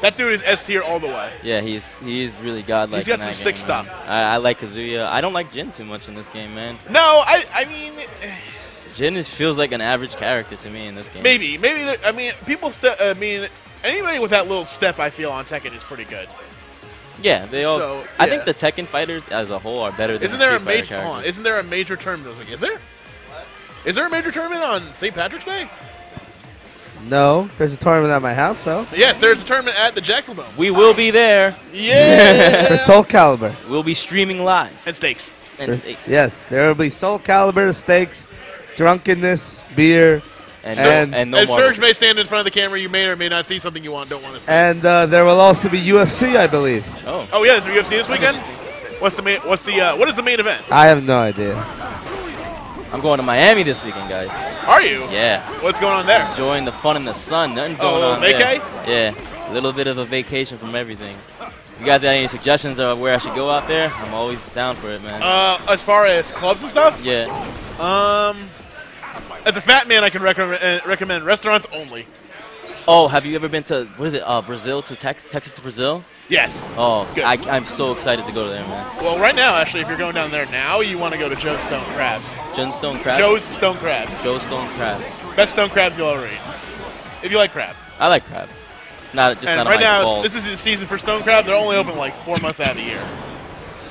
That dude is S tier all the way. Yeah, he's he's really godlike. He's got some sick game, stuff. I, I like Kazuya. I don't like Jin too much in this game, man. No, I I mean Jin is, feels like an average character to me in this game. maybe maybe I mean people st- I mean anybody with that little step I feel on Tekken is pretty good. Yeah, they all. So, I think the Tekken fighters as a whole are better than Isn't the there a major hold on, characters. isn't there a major tournament? Is there? Is there a major tournament on St. Patrick's Day? No, there's a tournament at my house though. Yes, there's a tournament at the Jacksonville We will be there. Yeah. For Soulcalibur. We'll be streaming live. and steaks. And There's- steaks. Yes, there will be Soulcalibur steaks, drunkenness, beer, And, And- no, and no As Marvel. Surge may stand in front of the camera, you may or may not see something you want don't want to see. and uh, there will also be UFC, I believe. Oh. oh yeah, there's UFC this weekend. What's the main? What's the? Uh, what is the main event? I have no idea. I'm going to Miami this weekend, guys. Are you? Yeah. What's going on there? Enjoying the fun in the sun. Nothing's Oh, going a on little there. Yeah. A little bit of a vacation from everything. You guys got any suggestions of where I should go out there? I'm always down for it, man. Uh, as far as clubs and stuff, yeah. um, as a fat man, I can recommend uh, recommend restaurants only. Oh, have you ever been to what is it? Uh, Brazil to Texas, Texas to Brazil? Yes. Oh, Good. I, I'm so excited to go there, man. Well, right now, actually, if you're going down there now, you want to go to Joe's Stone Crabs. John Stone Crab. Joe's Stone Crabs. Joe Stone Crab. Best stone crabs you'll ever eat. If you like crab. I like crab. Not just and not right now, balls. this is the season for stone crab. They're only open like four months out of the year.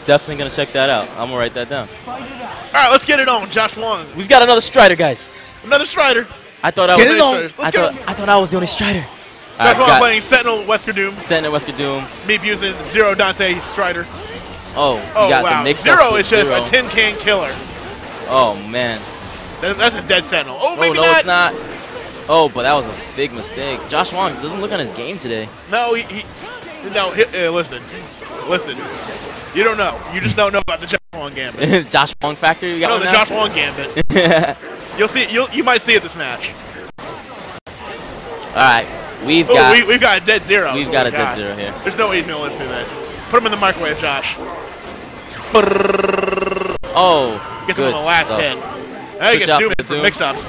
Definitely gonna check that out. I'm gonna write that down. All right, let's get it on, Josh Wong. We've got another Strider, guys. Another Strider. I thought Let's I get was. it on. Let's I get thought it. I thought I was the only Strider. Josh Alright, Wong got playing Sentinel Wesker Doom. Sentinel Wesker Doom. Me using Zero Dante Strider. Oh, Oh got wow, the mix Zero is just Zero. a tin can killer. Oh man. That, that's a dead Sentinel. Oh, Oh maybe no, not. it's not. Oh, but that was a big mistake. Josh Wong doesn't look on his game today. No, he, he no. He, uh, listen, listen. You don't know. You just don't know about the Josh Wong Gambit. Josh Wong factor. You got no, the now? Josh Wong Gambit. You'll see. You'll, you might see it this match. All right, we've Oh, got we, we've got a dead zero. we've Oh got a dead zero here. There's no way he's gonna live through this. Put him in the microwave, Josh. Oh, Gets him on the last stuff. hit. Now gets job Doom for Doom. mix-ups.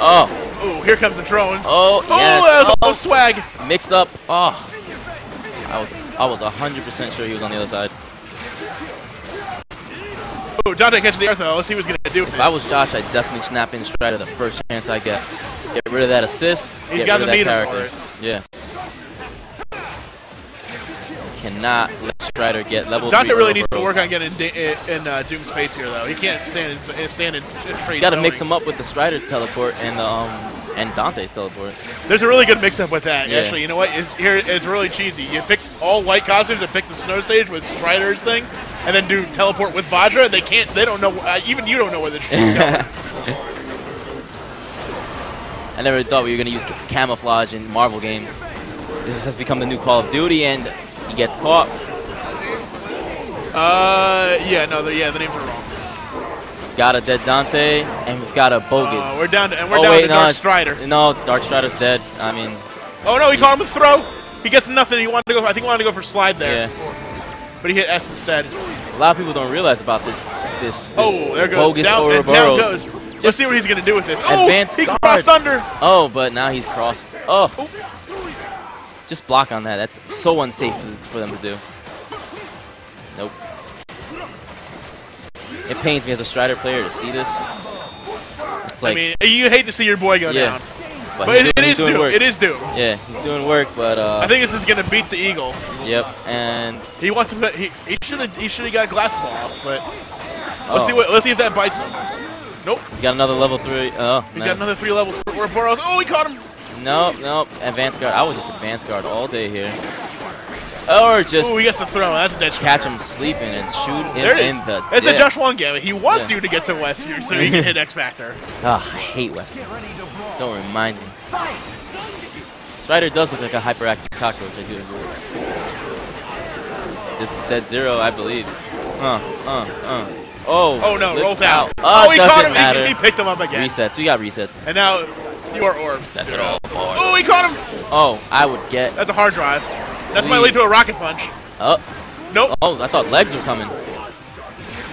Oh, Ooh, here comes the drones. oh, Oh, yes. that was oh. swag. Mix up. Oh, I was I was hundred percent sure he was on the other side. Ooh, Dante catches the earth though. Let's see what he's gonna do with If it. I was Josh, I'd definitely snap in Strider the first chance I get. Get rid of that assist. He's got the meter for character. Yeah. Cannot let Strider get level Dante really needs to work on getting in, in uh, Doom's face here though. He can't stand in, stand in. He's got to mix him up with the Strider teleport and the um and Dante's teleport. There's a really good mix-up with that. Yeah. Actually, you know what? It's, here it's really cheesy. You pick all white costumes and pick the snow stage with Strider's thing, and then do teleport with Vajra. They can't. They don't know. Uh, even you don't know where this shit's going. I never thought we were gonna use camouflage in Marvel games. This has become the new Call of Duty, and he gets caught. Uh, yeah, no, the, yeah, the names are wrong. Got a dead Dante, and we've got a bogus. Uh, we're down to, and we're oh down wait, to no, Dark Strider. No, Dark Strider's dead. I mean, Oh no, he caught him with throw. He gets nothing. He wanted to go. I think he wanted to go for slide there, yeah. But he hit S instead. A lot of people don't realize about this. This, this Oh, there goes bogus down, and down Ouroboros. goes. Let's see what he's gonna do with this. Oh, Advanced he guard. crossed under. Oh, but now he's crossed. Oh. Just block on that. That's so unsafe for, them to do. Nope. It pains me as a Strider player to see this. It's like, I mean, you hate to see your boy go Yeah. down, but, but it, doing, it doing due. work. It is due. Yeah, he's doing work, but uh, I think this is gonna beat the eagle. yep. And He wants to put. He he should have. He should have got glass ball off, but let's oh, see what. Let's see if that bites him. Nope. he's got another level three. Oh, He's no. got another three levels for Ouroboros. Oh, he caught him. no, no, advanced guard. I was just advanced guard all day here. Or just Ooh, he gets the throw. That's a dead catch him sleeping and shoot him There it in is. the. It's a dip. Josh Wong game. He wants Yeah. you to get to West here so he can hit X Factor. Ah, I hate West. Don't remind me. Strider does look like a hyperactive cockroach. I do agree. This is dead zero, I believe. Uh, uh, uh. Oh. Oh no, rolls out. Oh, Oh, he caught him. Matter. He, he picked him up again. Resets. We got resets. And now you are orbs. That's it all. Oh, he caught him. Oh, I would get. That's a hard drive. That might Please. lead to a rocket punch. Oh, Nope. oh! I thought legs were coming.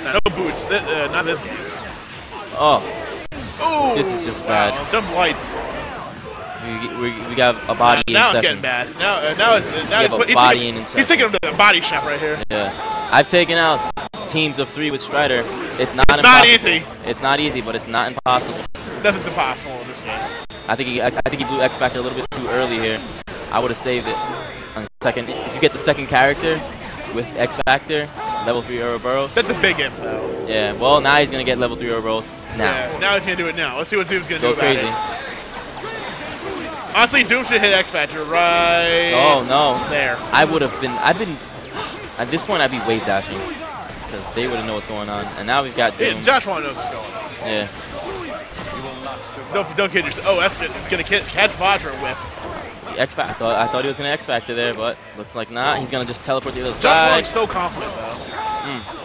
No boots. Th- uh, not this game. Oh, Ooh. This is just wow. bad. Jump lights. We, we, we got a body in now it's getting bad. Now, uh, now, it's, now have he's, a put, he's, body taking, in he's taking him to the body shop right here. Yeah. I've taken out teams of three with Strider. It's not It's not easy. It's not easy, but it's not impossible. Nothing's impossible in this game. I think he, I, I think he blew X Factor a little bit too early here. I would have saved it second. If you get the second character with X Factor, level three Ouroboros. That's a big though. Yeah. Well, now he's gonna get level three Ouroboros now. Yeah, now he's gonna do it now. Let's see what Doom's gonna Go do about crazy. it. Honestly, Doom should hit X Factor right Oh no. there. I would have been. I've been. At this point, I'd be wave dashing because they wouldn't know what's going on. And now we've got Doom. It, Josh Wong knows what's going on. Yeah. Don't, don't kid yourself. Oh, that's gonna catch Vajra whip. X Factor. I thought, I thought he was gonna X Factor there, but looks like not. He's gonna just teleport the other side. Wong's so confident, though. Hmm.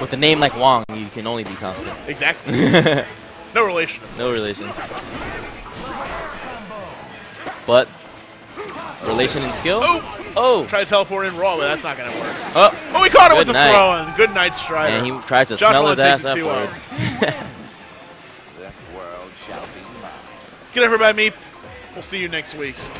With a name like Wong, you can only be confident. Exactly. no relation. No relation. But relation and skill. Oh! Oh. Try to teleport in Raw, but that's not gonna work. Oh. Oh, we caught him with Good the night. throw. Good night, Strider. And he tries to Josh smell his ass it Get everybody, me. We'll see you next week.